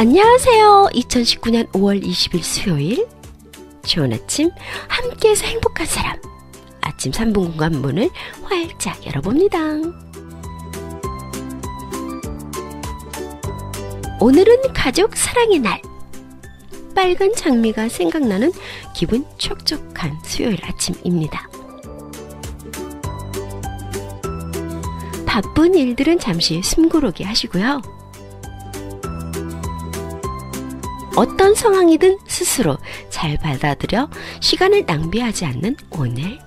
안녕하세요. 2019년 5월 20일 수요일. 좋은 아침, 함께해서 행복한 사람. 아침 3분 공간 문을 활짝 열어봅니다. 오늘은 가족 사랑의 날. 빨간 장미가 생각나는 기분 촉촉한 수요일 아침입니다. 바쁜 일들은 잠시 숨고르게 하시고요. 어떤 상황이든 스스로 잘 받아들여 시간을 낭비하지 않는 오늘.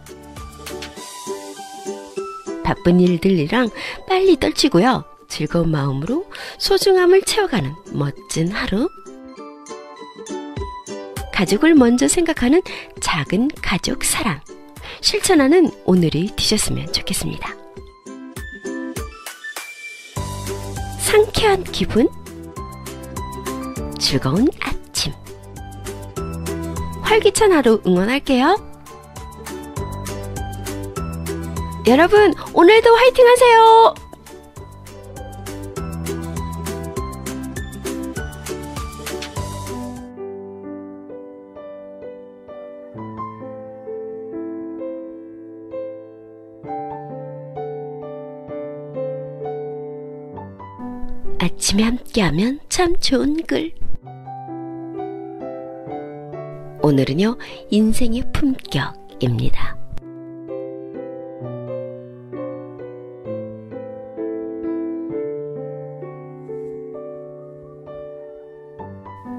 바쁜 일들이랑 빨리 떨치고요. 즐거운 마음으로 소중함을 채워가는 멋진 하루. 가족을 먼저 생각하는 작은 가족 사랑. 실천하는 오늘이 되셨으면 좋겠습니다. 상쾌한 기분, 즐거운 아침. 활기찬 하루 응원할게요. 여러분, 오늘도 화이팅 하세요! 아침에 함께하면 참 좋은 글. 오늘은요, 인생의 품격입니다.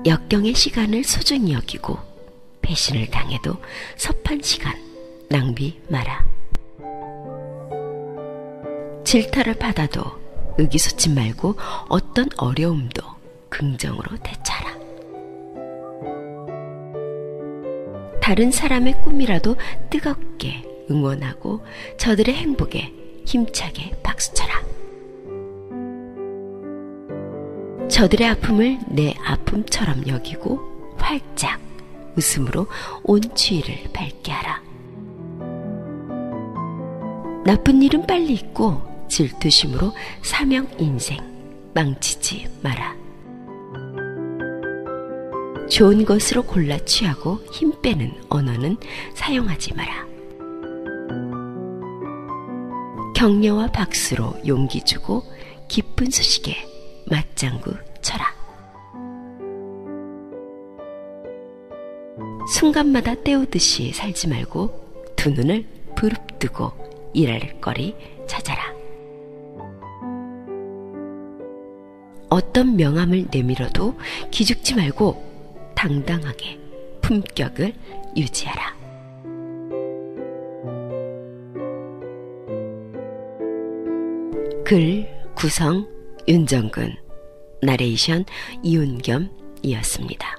역경의 시간을 소중히 여기고 배신을 당해도 섭한 시간 낭비 마라. 질타를 받아도 의기소침 말고 어떤 어려움도 긍정으로 대처 다른 사람의 꿈이라도 뜨겁게 응원하고 저들의 행복에 힘차게 박수쳐라. 저들의 아픔을 내 아픔처럼 여기고 활짝 웃음으로 온 추위를 밝게 하라. 나쁜 일은 빨리 잊고 질투심으로 사명 인생 망치지 마라. 좋은 것으로 골라 취하고 힘 빼는 언어는 사용하지 마라. 격려와 박수로 용기 주고 기쁜 소식에 맞장구 쳐라. 순간마다 때우듯이 살지 말고 두 눈을 부릅뜨고 일할 거리 찾아라. 어떤 명함을 내밀어도 기죽지 말고 당당하게 품격을 유지하라. 글 구성 윤정근 나레이션 이윤겸이었습니다.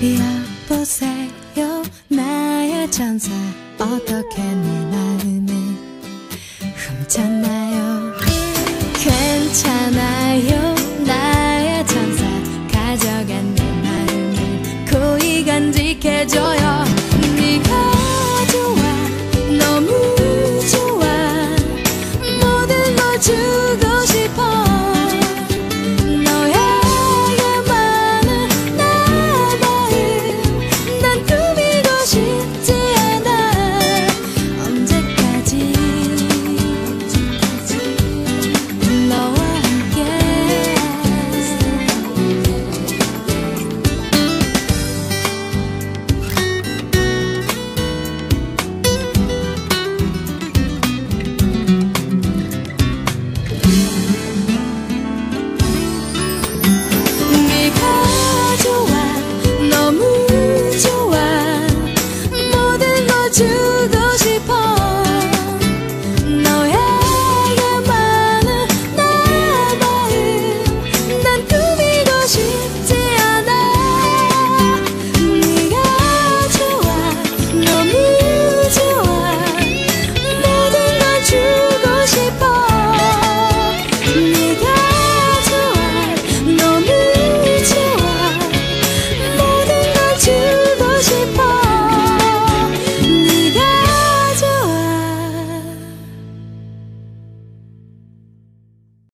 여보세요 나의 천사 어떻게 내 마음을 훔쳤나요? 괜찮아